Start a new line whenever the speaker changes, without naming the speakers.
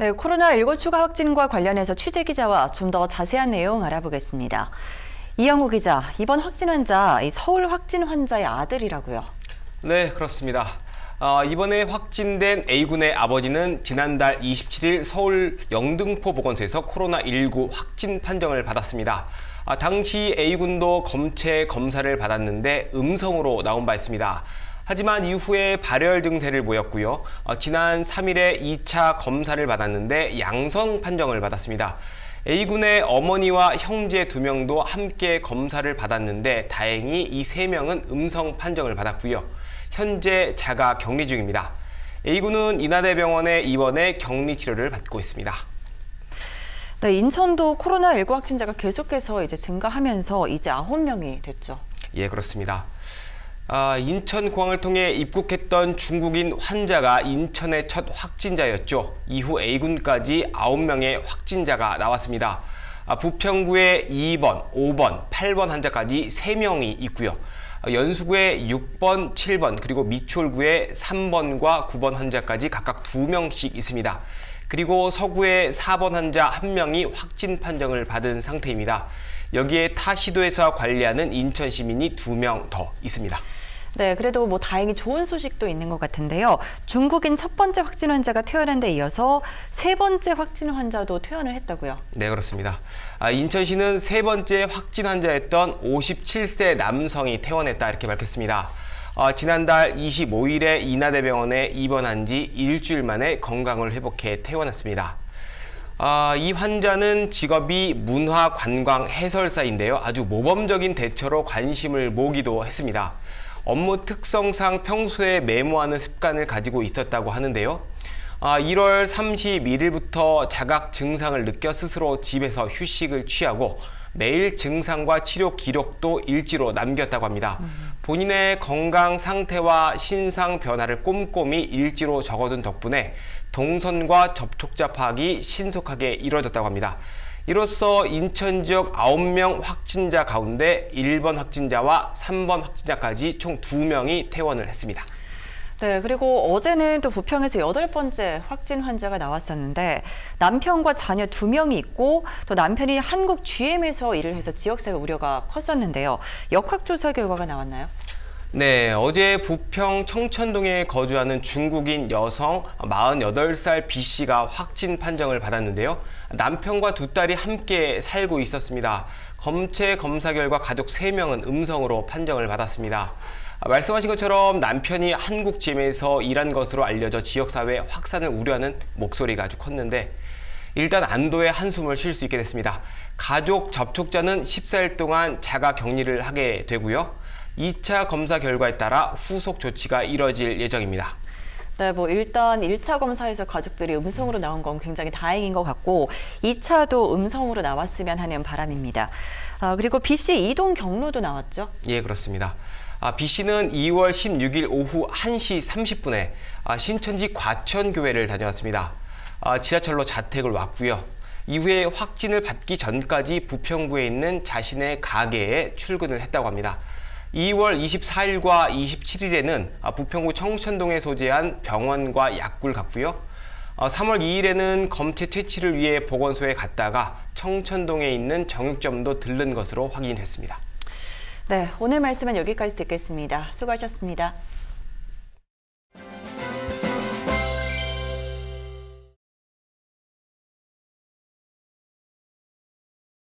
네, 코로나19 추가 확진과 관련해서 취재 기자와 좀 더 자세한 내용 알아보겠습니다. 이영우 기자, 이번 확진 환자, 서울 확진 환자의 아들이라고요.
네, 그렇습니다. 어, 이번에 확진된 A군의 아버지는 지난달 27일 서울 영등포 보건소에서 코로나19 확진 판정을 받았습니다. 아, 당시 A군도 검체 검사를 받았는데 음성으로 나온 바 있습니다. 하지만 이후에 발열 증세를 보였고요. 어, 지난 3일에 2차 검사를 받았는데 양성 판정을 받았습니다. A군의 어머니와 형제 두 명도 함께 검사를 받았는데 다행히 이 세 명은 음성 판정을 받았고요. 현재 자가 격리 중입니다. A군은 인하대병원에 입원해 격리 치료를 받고 있습니다.
네, 인천도 코로나19 확진자가 계속해서 이제 증가하면서 이제 9명이 됐죠.
예, 그렇습니다. 아, 인천공항을 통해 입국했던 중국인 환자가 인천의 첫 확진자였죠. 이후 A군까지 9명의 확진자가 나왔습니다. 아, 부평구에 2번, 5번, 8번 환자까지 3명이 있고요. 아, 연수구에 6번, 7번, 그리고 미추홀구에 3번과 9번 환자까지 각각 2명씩 있습니다. 그리고 서구에 4번 환자 1명이 확진 판정을 받은 상태입니다. 여기에 타 시도에서 관리하는 인천 시민이 2명 더 있습니다.
네, 그래도 뭐 다행히 좋은 소식도 있는 것 같은데요. 중국인 첫 번째 확진 환자가 퇴원한 데 이어서 세 번째 확진 환자도 퇴원을 했다고요.
네, 그렇습니다. 아, 인천시는 세 번째 확진 환자였던 57세 남성이 퇴원했다 이렇게 밝혔습니다. 어, 지난달 25일에 인하대병원에 입원한 지 일주일 만에 건강을 회복해 퇴원했습니다. 아, 이 환자는 직업이 문화 관광 해설사인데요. 아주 모범적인 대처로 관심을 모기도 했습니다. 업무 특성상 평소에 메모하는 습관을 가지고 있었다고 하는데요. 아, 1월 31일부터 자각 증상을 느껴 스스로 집에서 휴식을 취하고 매일 증상과 치료 기록도 일지로 남겼다고 합니다. 음. 본인의 건강 상태와 신상 변화를 꼼꼼히 일지로 적어둔 덕분에 동선과 접촉자 파악이 신속하게 이루어졌다고 합니다. 이로써 인천 지역 9명 확진자 가운데 1번 확진자와 3번 확진자까지 총 2명이 퇴원을 했습니다.
네, 그리고 어제는 또 부평에서 여덟 번째 확진 환자가 나왔었는데 남편과 자녀 두 명이 있고 또 남편이 한국 GM에서 일을 해서 지역사회 우려가 컸었는데요. 역학조사 결과가 나왔나요?
네, 어제 부평 청천동에 거주하는 중국인 여성 48살 B 씨가 확진 판정을 받았는데요. 남편과 두 딸이 함께 살고 있었습니다. 검체 검사 결과 가족 3명은 음성으로 판정을 받았습니다. 말씀하신 것처럼 남편이 한국 짐에서 일한 것으로 알려져 지역사회 확산을 우려하는 목소리가 아주 컸는데 일단 안도의 한숨을 쉴 수 있게 됐습니다. 가족 접촉자는 14일 동안 자가 격리를 하게 되고요. 2차 검사 결과에 따라 후속 조치가 이뤄질 예정입니다.
네, 뭐 일단 1차 검사에서 가족들이 음성으로 나온 건 굉장히 다행인 것 같고 2차도 음성으로 나왔으면 하는 바람입니다. 아, 그리고 B 씨 이동 경로도 나왔죠?
예, 그렇습니다. 아, B 씨는 2월 16일 오후 1시 30분에 아, 신천지 과천교회를 다녀왔습니다. 아, 지하철로 자택을 왔고요. 이후에 확진을 받기 전까지 부평구에 있는 자신의 가게에 출근을 했다고 합니다. 2월 24일과 27일에는 부평구 청천동에 소재한 병원과 약국을 갔고요. 3월 어, 2일에는 검체 채취를 위해 보건소에 갔다가 청천동에 있는 정육점도 들른 것으로 확인됐습니다.
네, 오늘 말씀은 여기까지 듣겠습니다. 수고하셨습니다.